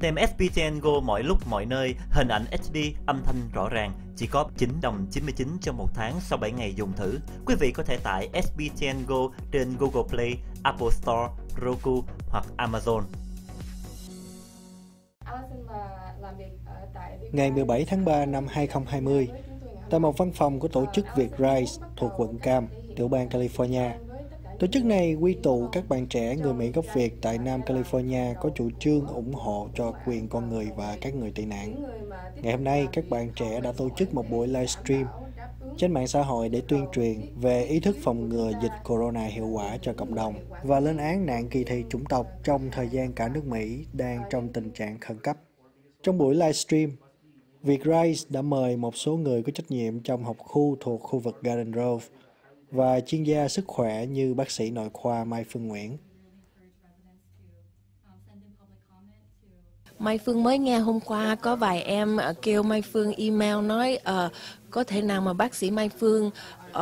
Tem SPTN Go mọi lúc mọi nơi, hình ảnh HD, âm thanh rõ ràng, chỉ có 9 đồng 99 cho một tháng sau 7 ngày dùng thử. Quý vị có thể tải SPTN Go trên Google Play, Apple Store, Roku hoặc Amazon. Ngày 17 tháng 3 năm 2020, tại một văn phòng của tổ chức Việt Rise thuộc quận Cam, tiểu bang California, Tổ chức này quy tụ các bạn trẻ người Mỹ gốc Việt tại Nam California có chủ trương ủng hộ cho quyền con người và các người tị nạn. Ngày hôm nay, các bạn trẻ đã tổ chức một buổi livestream trên mạng xã hội để tuyên truyền về ý thức phòng ngừa dịch corona hiệu quả cho cộng đồng và lên án nạn kỳ thị chủng tộc trong thời gian cả nước Mỹ đang trong tình trạng khẩn cấp. Trong buổi livestream, Việt Rice đã mời một số người có trách nhiệm trong học khu thuộc khu vực Garden Grove và chuyên gia sức khỏe như bác sĩ nội khoa Mai Phương Nguyễn. Mai Phương mới nghe hôm qua có vài em kêu Mai Phương email nói uh, có thể nào mà bác sĩ Mai Phương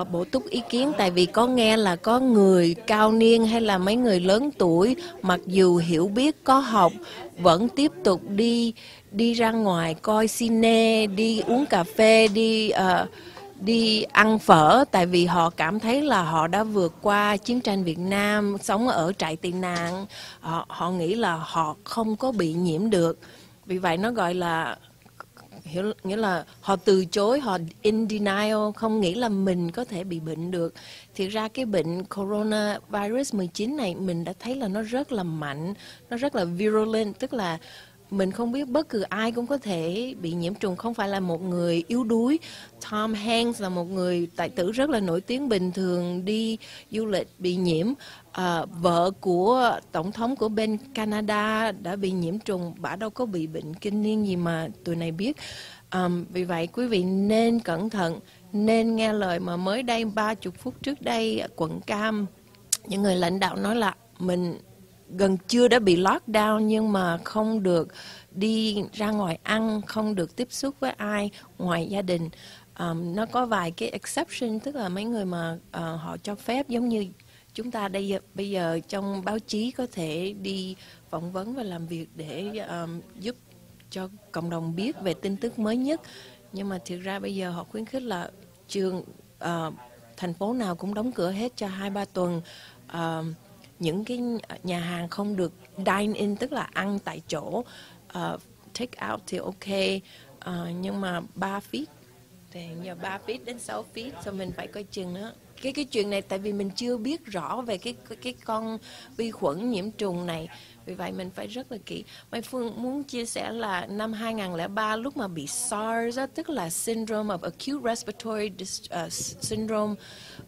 uh, bổ túc ý kiến tại vì có nghe là có người cao niên hay là mấy người lớn tuổi mặc dù hiểu biết có học vẫn tiếp tục đi đi ra ngoài coi cine đi uống cà phê đi uh, đi ăn phở tại vì họ cảm thấy là họ đã vượt qua chiến tranh Việt Nam sống ở trại tị nạn. Họ, họ nghĩ là họ không có bị nhiễm được. Vì vậy nó gọi là hiểu nghĩa là họ từ chối họ in denial không nghĩ là mình có thể bị bệnh được. Thì ra cái bệnh corona virus 19 này mình đã thấy là nó rất là mạnh nó rất là virulent tức là mình không biết bất cứ ai cũng có thể bị nhiễm trùng không phải là một người yếu đuối. Tom Hanks là một người tài tử rất là nổi tiếng bình thường đi du lịch bị nhiễm. À, vợ của tổng thống của bên Canada đã bị nhiễm trùng bà đâu có bị bệnh kinh niên gì mà tụi này biết. À, vì vậy quý vị nên cẩn thận nên nghe lời mà mới đây ba chục phút trước đây quận Cam những người lãnh đạo nói là mình gần chưa đã bị lockdown nhưng mà không được đi ra ngoài ăn, không được tiếp xúc với ai ngoài gia đình. Um, nó có vài cái exception tức là mấy người mà uh, họ cho phép giống như chúng ta đây bây giờ trong báo chí có thể đi phỏng vấn và làm việc để um, giúp cho cộng đồng biết về tin tức mới nhất nhưng mà thực ra bây giờ họ khuyến khích là trường uh, thành phố nào cũng đóng cửa hết cho hai ba tuần uh, những cái nhà hàng không được dine in tức là ăn tại chỗ uh, take out thì ok. Uh, nhưng mà 3 feet thì nhờ 3 feet đến 6 feet cho mình phải coi chừng đó cái cái chuyện này tại vì mình chưa biết rõ về cái cái con vi khuẩn nhiễm trùng này. Vì vậy mình phải rất là kỹ. Mai Phương muốn chia sẻ là năm 2003 lúc mà bị SARS đó, tức là syndrome of acute respiratory uh, syndrome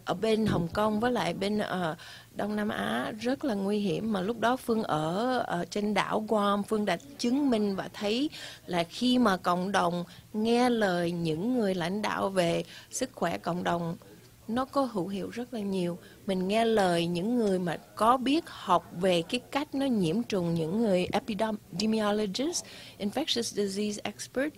ở bên Hồng Kông với lại bên uh, Đông Nam Á rất là nguy hiểm. Mà lúc đó Phương ở, ở trên đảo Guam Phương đã chứng minh và thấy là khi mà cộng đồng nghe lời những người lãnh đạo về sức khỏe cộng đồng nó có hữu hiệu rất là nhiều. Mình nghe lời những người mà có biết học về cái cách nó nhiễm trùng những người epidemiologist infectious disease expert.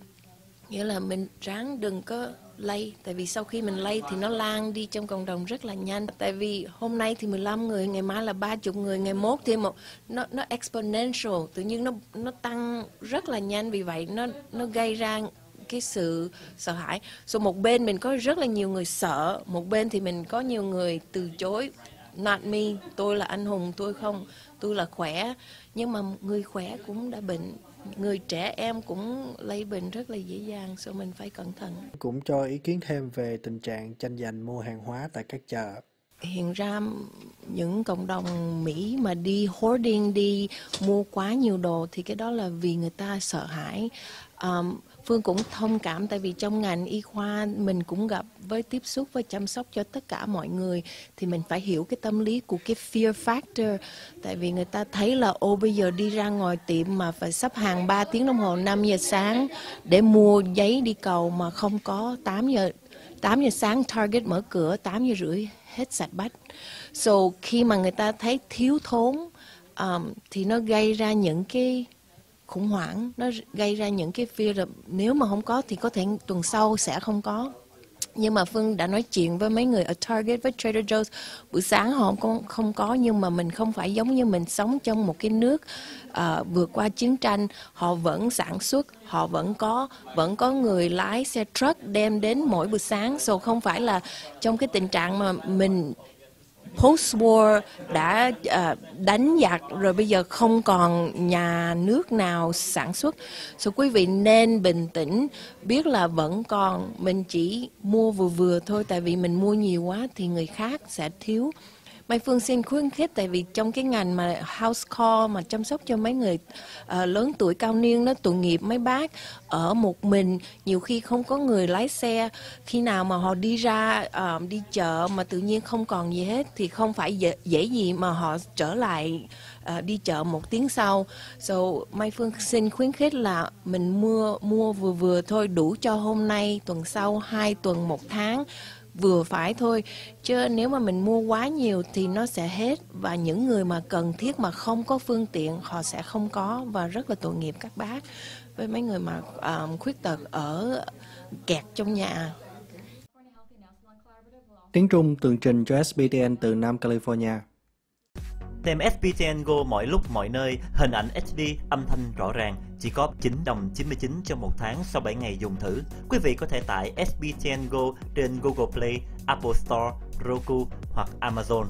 Nghĩa là mình ráng đừng có lây, tại vì sau khi mình lây thì nó lan đi trong cộng đồng rất là nhanh. Tại vì hôm nay thì 15 người, ngày mai là 30 người, ngày mốt thì một, nó nó exponential, tự nhiên nó nó tăng rất là nhanh. Vì vậy nó nó gây ra cái sự sợ hãi so một bên mình có rất là nhiều người sợ một bên thì mình có nhiều người từ chối not me tôi là anh hùng tôi không tôi là khỏe nhưng mà người khỏe cũng đã bệnh người trẻ em cũng lây bệnh rất là dễ dàng, so mình phải cẩn thận. Cũng cho ý kiến thêm về tình trạng tranh giành mua hàng hóa tại các chợ. Hiện ra những cộng đồng Mỹ mà đi hoarding, đi mua quá nhiều đồ thì cái đó là vì người ta sợ hãi. Um, Phương cũng thông cảm tại vì trong ngành y khoa mình cũng gặp với tiếp xúc với chăm sóc cho tất cả mọi người thì mình phải hiểu cái tâm lý của cái fear factor. Tại vì người ta thấy là ô bây giờ đi ra ngoài tiệm mà phải sắp hàng 3 tiếng đồng hồ 5 giờ sáng để mua giấy đi cầu mà không có 8 giờ 8 giờ sáng Target mở cửa 8 giờ rưỡi hết sạch bách. So khi mà người ta thấy thiếu thốn um, thì nó gây ra những cái khủng hoảng nó gây ra những cái fear là nếu mà không có thì có thể tuần sau sẽ không có. Nhưng mà Phương đã nói chuyện với mấy người ở Target với Trader Joe's. Buổi sáng họ không không có nhưng mà mình không phải giống như mình sống trong một cái nước uh, vượt qua chiến tranh. Họ vẫn sản xuất họ vẫn có vẫn có người lái xe truck đem đến mỗi buổi sáng. So không phải là trong cái tình trạng mà mình post-war đã uh, đánh giặc rồi bây giờ không còn nhà nước nào sản xuất. So quý vị nên bình tĩnh, biết là vẫn còn, mình chỉ mua vừa vừa thôi tại vì mình mua nhiều quá thì người khác sẽ thiếu. Mai Phương xin khuyến khích tại vì trong cái ngành mà house call mà chăm sóc cho mấy người uh, lớn tuổi cao niên đó tội nghiệp mấy bác ở một mình nhiều khi không có người lái xe. Khi nào mà họ đi ra uh, đi chợ mà tự nhiên không còn gì hết thì không phải dễ, dễ gì mà họ trở lại uh, đi chợ một tiếng sau. So Mai Phương xin khuyến khích là mình mua mua vừa vừa thôi đủ cho hôm nay tuần sau hai tuần một tháng vừa phải thôi. Chứ nếu mà mình mua quá nhiều thì nó sẽ hết. Và những người mà cần thiết mà không có phương tiện họ sẽ không có. Và rất là tội nghiệp các bác. Với mấy người mà um, khuyết tật ở kẹt trong nhà. Tiếng Trung tường trình cho SBTN từ Nam California. Tem SPTN Go mọi lúc mọi nơi, hình ảnh HD, âm thanh rõ ràng, chỉ có 9 đồng 99 cho một tháng sau 7 ngày dùng thử. Quý vị có thể tải SPTN Go trên Google Play, Apple Store, Roku hoặc Amazon.